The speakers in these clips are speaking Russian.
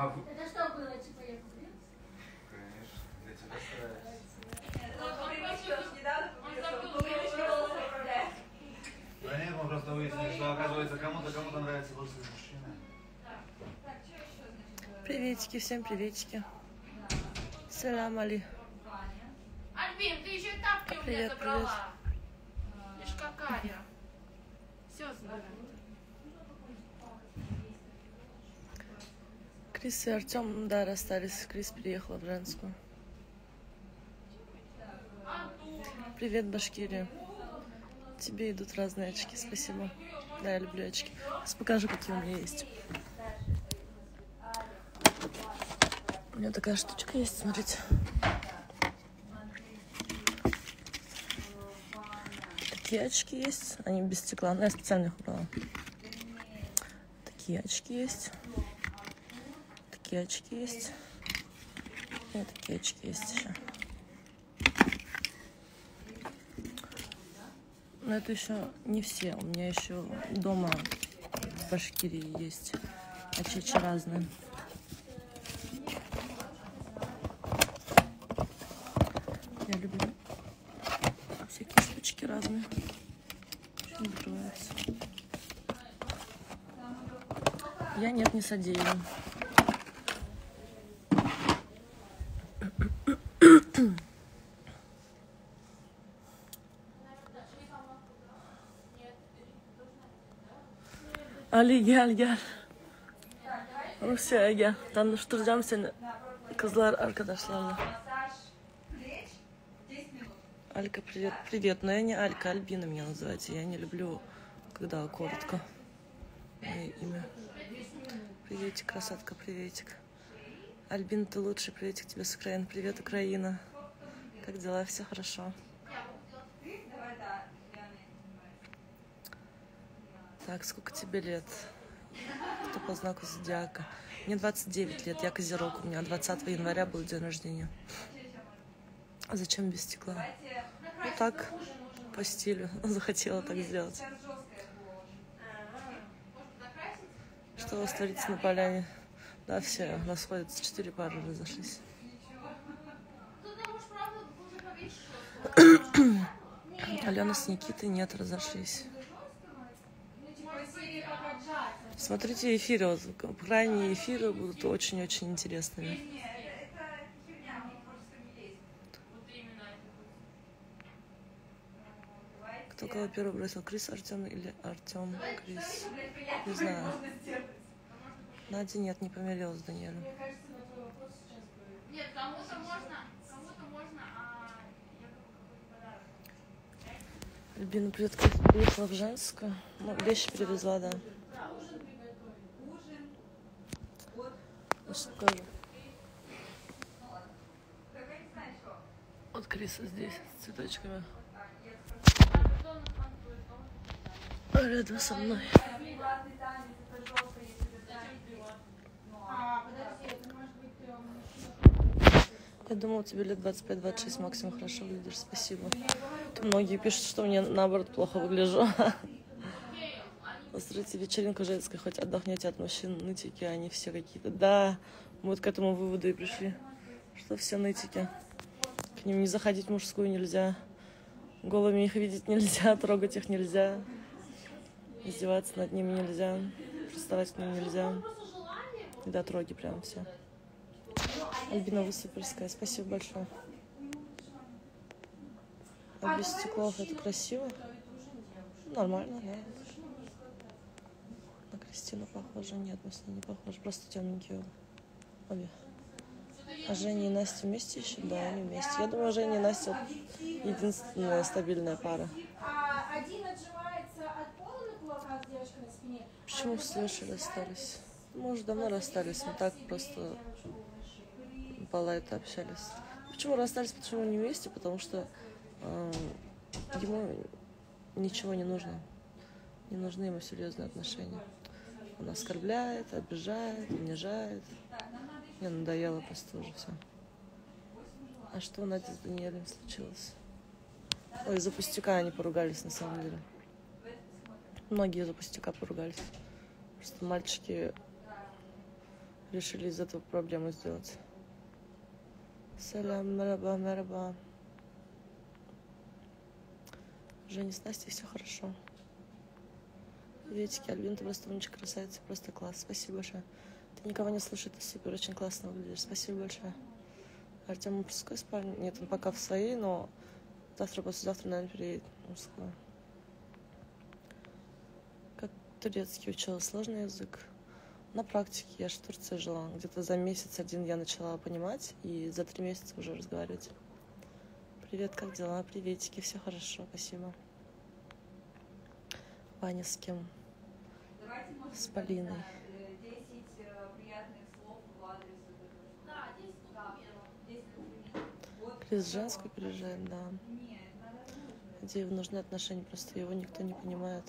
А вы... Это что было, типа, я купил? Конечно, для тебя стараюсь. Да нет, мы просто выяснили, что оказывается кому-то кому-то нравится больше мужчина. Приветики, всем приветики. Салям али. Альбин, ты еще и тапки у меня Привет, забрала. Видишь, какая. Все, забирай. Крис и Артем, да, расстались. Крис переехала в Женскую. Привет, Башкирия. Тебе идут разные очки, спасибо. Да, я люблю очки. Сейчас покажу, какие у меня есть. У меня такая штучка есть, смотрите. Такие очки есть, они без стекла, но я специально их убрала. Такие очки есть. Такие очки есть. И такие очки есть еще. Но это еще не все. У меня еще дома в Башкирии есть очечи разные. Я люблю всякие штучки разные. Очень нравится. Я нет, не содею. Ali gel gel. Rusya'ya gel. Tanıştıracağım seni kızlar arkadaşlarla. Алька, привет. Привет. Но я не Алька, Альбина меня называйте. Я не люблю, когда коротко мое имя. Приветик, красотка, приветик. Альбин, ты лучший. Приветик тебе с Украины. Привет, Украина. Как дела? Все хорошо? Так, сколько тебе лет? Кто по знаку зодиака? Мне 29 лет, я козерог. У меня 20 января был день рождения. А зачем без стекла? Ну так, по стилю. Захотела так сделать. Что у вас творится на поляне? Да, все расходятся. Четыре пары разошлись. Алена с Никитой нет, разошлись. Смотрите эфиры, крайние эфиры будут очень-очень интересными. Кто кого первый бросил, Крис Артем или Артем Крис? Не знаю. Надя нет, не помирилась с Даниэлем. Нет, кому-то можно, кому-то можно, а я какой подарок. Альбина, привет, Крис приехала в Женскую. Ну, вещи привезла, да. Покажу. Вот Криса здесь с цветочками. Рядом со мной. Я думала, тебе лет 25-26 максимум хорошо выглядишь. Спасибо. Многие пишут, что мне наоборот плохо выгляжу. Посмотрите, вечеринка женская, хоть отдохнете от мужчин, нытики, они все какие-то. Да, мы вот к этому выводу и пришли, что все нытики. К ним не заходить мужскую нельзя. Голыми их видеть нельзя, трогать их нельзя. Издеваться над ними нельзя. Приставать к ним нельзя. И до троги прям все. Альбина, вы суперская. Спасибо большое. А без стеклов это красиво? Нормально, да. На Кристину похоже. Нет, мы с ней не похожи. Просто темненькие обе. А Женя и Настя вместе еще? Да, они вместе. Я думаю, Женя и Настя единственная стабильная пара. Почему с Лешей расстались? Мы уже давно расстались, мы так просто по лайту общались. Почему расстались? Почему не вместе? Потому что э, ему ничего не нужно. Не нужны ему серьезные отношения. Он оскорбляет, обижает, унижает. Мне надоело просто уже все. А что у Нади с Даниэлем случилось? Ой, из-за пустяка они поругались на самом деле. Многие из-за пустяка поругались. Просто мальчики решили из этого проблему сделать. Салям, мераба, мераба. Женя с Настей все хорошо. Приветики, Альбин, ты просто умничка, красавица, просто класс. Спасибо большое. Ты никого не слышишь, ты супер, очень классно выглядишь. Спасибо большое. Артем мужской спальне? Нет, он пока в своей, но завтра, послезавтра, наверное, переедет в мужскую. Как турецкий учила, сложный язык. На практике, я же в Турции жила. Где-то за месяц один я начала понимать, и за три месяца уже разговаривать. Привет, как дела? Приветики, все хорошо, спасибо. Ваня с кем? С Полиной. 10 приятных слов в адрес этого. Да, 10 Да, минут. 10 комплиментов. Вот Через всё. женскую переезжаем, да. Где нужны отношения, просто его никто не понимает.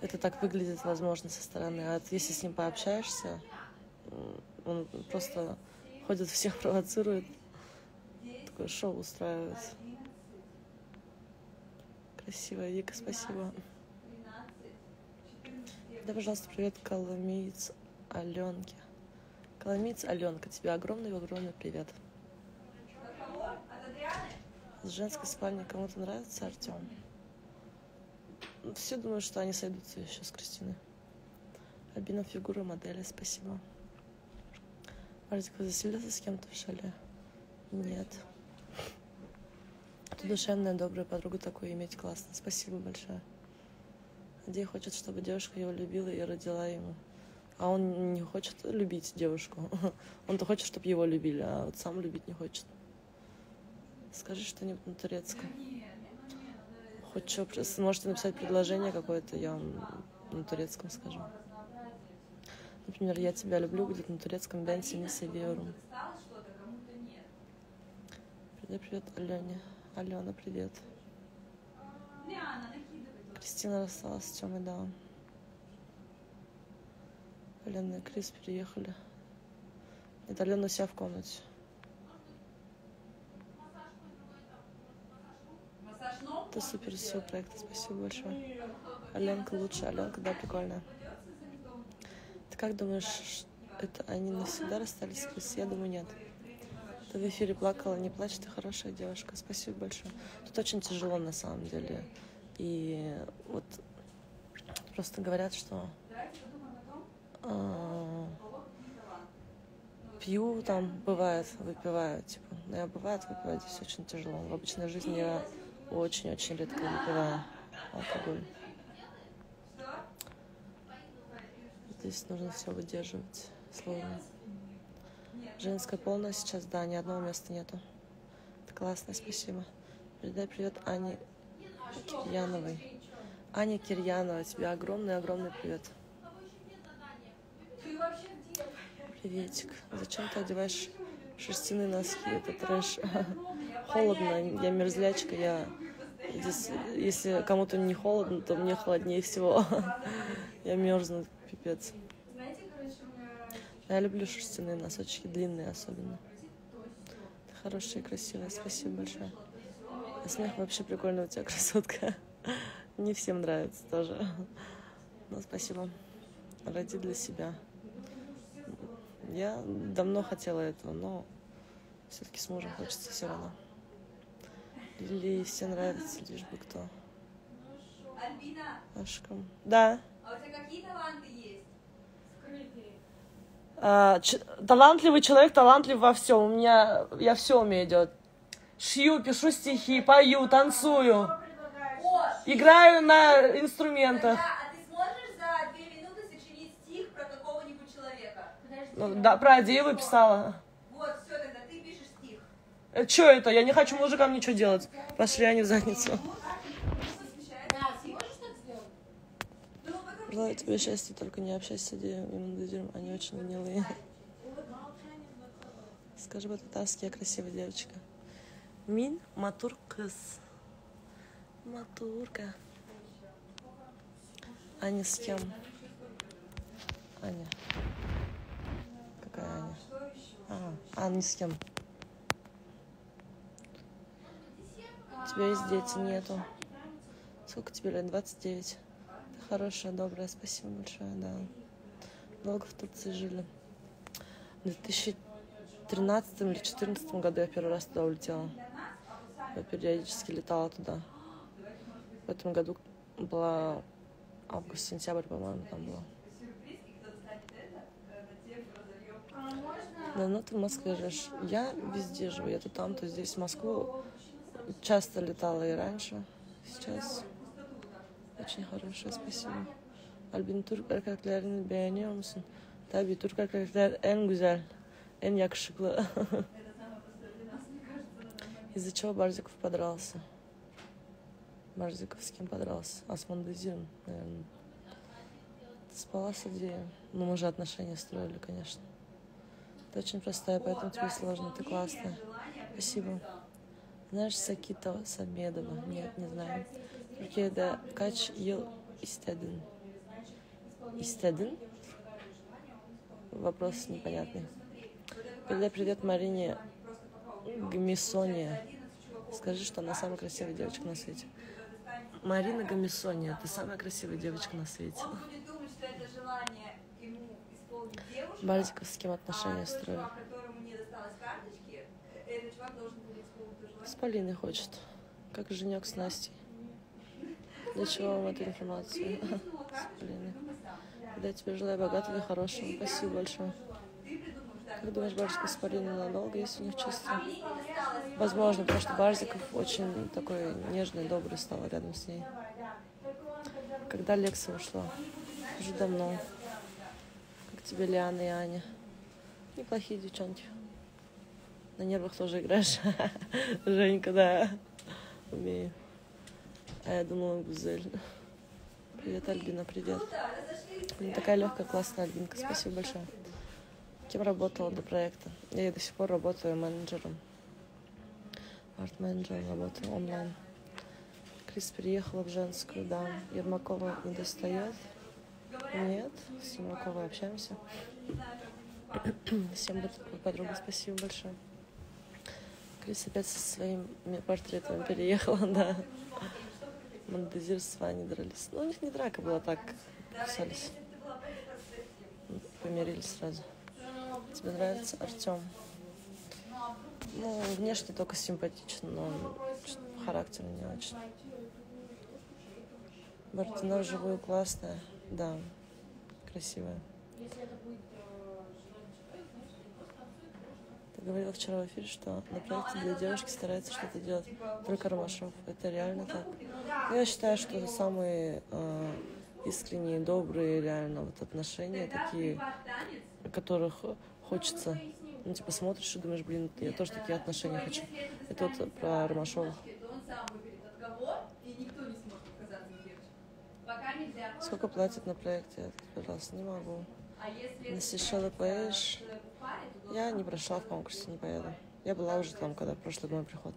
Это так выглядит, возможно, со стороны. А если с ним пообщаешься, он просто ходит, всех провоцирует, такое шоу устраивает. Красивая Вика, спасибо. 13, 14, Да, пожалуйста, привет, Коломиец Аленке. Коломиец Аленка, тебе огромный-огромный привет. С женской спальни кому-то нравится Артем? Все думают, что они сойдутся еще с Кристиной. Альбина фигура модели, спасибо. Мартик, вы заселился с кем-то в шале? Нет. Ты душевная, добрая подруга такую иметь классно. Спасибо большое. Андрей хочет, чтобы девушка его любила и родила ему. А он не хочет любить девушку. Он-то хочет, чтобы его любили, а вот сам любить не хочет. Скажи что-нибудь на турецком. Хоть что, можете написать предложение какое-то, я вам на турецком скажу. Например, я тебя люблю, где-то на турецком Бен кому-то нет. Привет, привет, Алене. Алена, привет. Кристина рассталась с Тёмой, да. Алена и Крис переехали. Нет, Алена у себя в комнате. Это супер все проекты, спасибо большое. Аленка лучше, Аленка, да, прикольная. Ты как думаешь, это они навсегда расстались с Крис? Я думаю, нет. Ты в эфире плакала, не плачь, ты хорошая девушка. Спасибо большое. Тут очень тяжело на самом деле. И вот просто говорят, что талант. пью там, бывает, выпиваю, типа. Но я бывает выпивать здесь очень тяжело. В обычной жизни я очень-очень редко выпиваю алкоголь. Здесь нужно все выдерживать. Сложно. Женская полная сейчас, да, ни одного места нету. Это классно, спасибо. Передай привет Ане Кирьяновой. Аня Кирьянова, тебе огромный-огромный привет. Приветик. Зачем ты одеваешь шерстяные носки? Это трэш. Холодно, я мерзлячка, я здесь, если кому-то не холодно, то мне холоднее всего. Я мерзну, пипец. Я люблю шерстяные носочки, длинные особенно. Ты хорошая и красивая, спасибо большое. А смех вообще прикольный у тебя, красотка. Не всем нравится тоже. Но спасибо. Роди для себя. Я давно хотела этого, но все-таки с мужем хочется все равно. Лилии все нравится, лишь бы кто. Альбина, Ашкам. Да. а у тебя какие таланты есть? А, талантливый человек, талантлив во всем. У меня я все умею делать. Шью, пишу стихи, пою, танцую, играю на инструментах. а ты сможешь за две минуты сочинить стих про какого-нибудь человека? Подожди. Ну, да, про Адеева писала. Вот, все, тогда ты пишешь стих. Че это? Я не хочу мужикам ничего делать. Пошли они в задницу. Ну, потом Желаю тебе счастья, только не общайся с Адеевым и Мандадиром. Они очень гнилые. Скажи по-татарски, я красивая девочка. Мин матур кыз. Матурка. Аня с кем? Аня. Какая Аня? А, а ни с кем. У тебя есть дети? Нету. Сколько тебе лет? 29. Ты хорошая, добрая, спасибо большое, да. Долго в Турции жили. В 2013 или 2014 году я первый раз туда улетела. Я периодически летала туда. В этом году была август-сентябрь, по-моему, там было. Да, ну ты в Москве живешь. Я везде живу. Я то там, то здесь. В Москву часто lетала и раньше. Сейчас очень хорошая, спасибо. Albin Türk erkeklerini beğeniyor musun? Tabii Türk erkekler en güzel, en yakışıklı. Из-за чего Барзиков подрался? Барзиков с кем подрался? А с Мандезином, наверное. Спала с Адеем. Ну, мы же отношения строили, конечно. Ты очень простая, поэтому тебе сложно. Ты классная. Спасибо. Знаешь Сакитова Самедова? Нет, не знаю. Türkiye'de kaç yıl istedin? Истедин? Вопрос непонятный. Передай привет Марине Гамисония. Скажи, что она самая красивая девочка на свете. Марина Гамисония, ты самая красивая девочка на свете. Бальзиков с кем а отношения то желание. С Полиной хочет. Как женек с Настей. Для чего вам эта информация? С Полиной. Да, я тебе желаю богатого и хорошего. Спасибо большое. Как думаешь, Барзиков с Полиной надолго, если у них чувства? Возможно, потому что Барзиков очень такой нежный, добрый стал рядом с ней. Когда Лекса ушла? Уже давно. Как тебе Лиана и Аня? Неплохие девчонки. На нервах тоже играешь. Женька, да. Умею. А я думала, Гузель. Привет, Альбина, привет. Блин, такая легкая, классная Альбинка. Спасибо большое. Кем работала до проекта? Я до сих пор работаю менеджером. Арт-менеджером работаю онлайн. Крис переехала в женскую, да. Ермакова не достает. Нет, с Ермаковой общаемся. Всем подруга, спасибо большое. Крис опять со своими портретами переехала, да. С Ваней дрались. Ну, у них не драка была, так кусались. Помирились сразу. Тебе нравится Артем? Ну, внешне только симпатичен, но характеру не очень. Мартина вживую классная, да, красивая. Ты говорила вчера в эфире, что на проекте для девушки старается что-то делать только Ромашов. Это реально так? Я считаю, что самые э, искренние, добрые реально вот отношения, такие, которых хочется. Ну, типа, смотришь и думаешь, блин, я тоже такие отношения хочу. Это вот про Ромашова. Сколько платят на проекте? Раз не могу. На Сейшелы поедешь? Я не прошла в конкурсе, не поеду. Я была уже там, когда прошлый мой приход.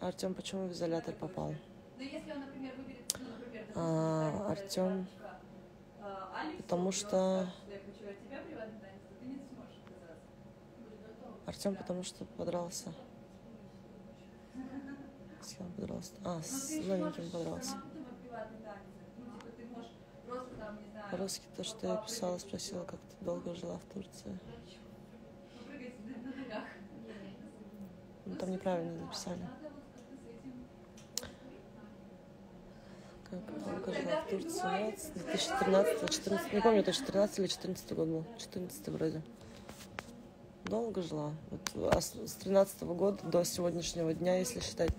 Артем почему в изолятор попал? А, Артем, потому что- скажет, что я хочу от тебя приватный танец, то ты не сможешь отказаться. Артем потому что подрался. С кем подрался? А, с новеньким подрался. По-русски то, что я писала, спросила, как ты долго жила в Турции. Ну, там неправильно написали. Как долго жила в Турции? Ну, вот с 2013 14 не помню, точно 13 или 14 год был. 14 вроде. Долго жила. Вот, а с с 13 года до сегодняшнего дня, если считать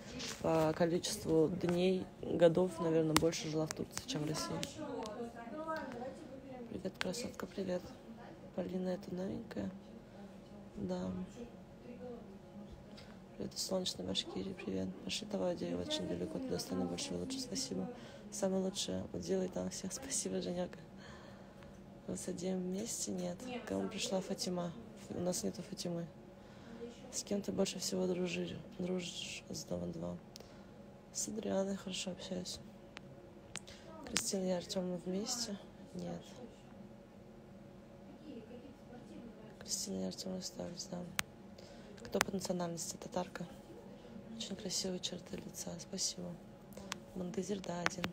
по количеству дней, годов, наверное, больше жила в Турции, чем в России. Привет, красотка, привет. Полина, это новенькая? Да. Привет, солнечной Башкирии, привет. Пошли Тавадия, очень далеко, туда стану больше лучше, спасибо. Самое лучшее, вот делай там всех, спасибо, Женяка. Вы с Адеем вместе? Нет. К кому пришла Фатима? У нас нету Фатимы. С кем ты больше всего дружишь? Дружишь с Домом 2. С Адрианой хорошо общаюсь. Кристина и Артем вместе? Нет. Кристина и Артем остались, да. Кто по национальности? Татарка. Очень красивые черты лица. Спасибо. Мандезир, да, один.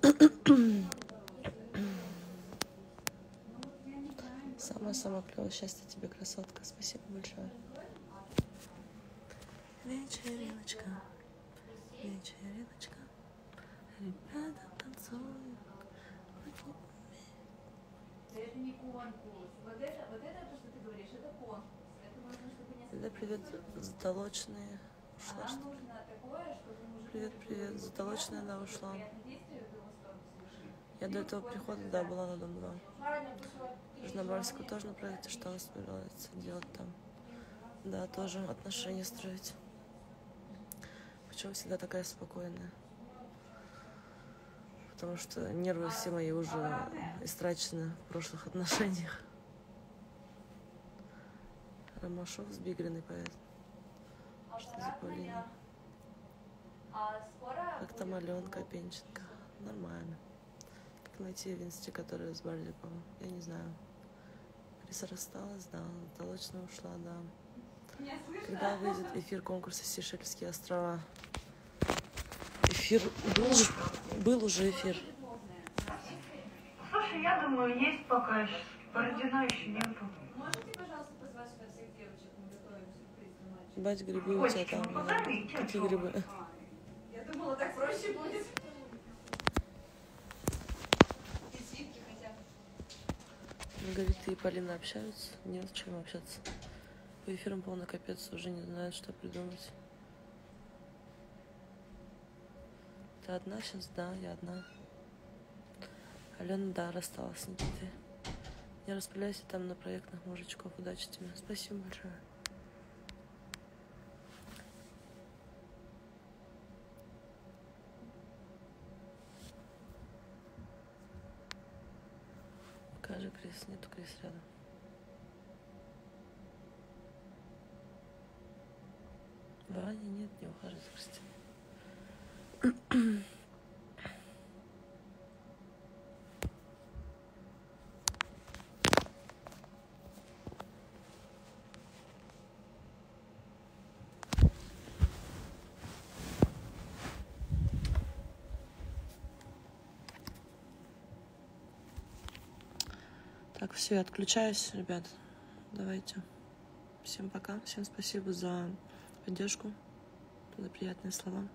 Самое-самое клевое счастье тебе, красотка. Спасибо большое. Вечериночка, вечериночка, ребята танцуют. Это не конкурс. Вот это, вот это, то, что ты говоришь, это конкурс. Это можно, чтобы не... Когда придут затолочные... А Ушла, Привет, привет, затолоченная, да, ушла. Я до этого прихода, да, была на дом 2. Правильно, пошла. Южнобарскую тоже на проекте, что она собирается делать там. Да, тоже отношения строить. Почему всегда такая спокойная? Потому что нервы все мои уже истрачены в прошлых отношениях. Ромашов с Бигриной поэт. Что за Полина? Как там Аленка Пенченко? Нормально. Как найти в инсте, которая с Барликом? Я не знаю. Криса рассталась, да. Толочно ушла, да. Когда выйдет эфир конкурса «Сейшельские острова»? Эфир был, был уже эфир. Слушай, я думаю, есть пока. Бородина еще нету. Можете, пожалуйста, позвать сюда всех девочек? Мы готовим сюрприз на матч. Бать, грибы у тебя там. позовите, Какие грибы? Я думала, так проще будет. Маргарита и Полина общаются? Нет, с чем общаться. По эфирам полный капец, уже не знают, что придумать. Ты одна сейчас? Да, я одна. Алена, да, рассталась с Никитой. Не распыляйся там на проектных мужичков. Удачи тебе. Спасибо большое. Крис. Нету Крис рядом. Ваня нет, не ухаживает за Кристиной. Так, все, я отключаюсь, ребят. Давайте. Всем пока. Всем спасибо за поддержку, за приятные слова.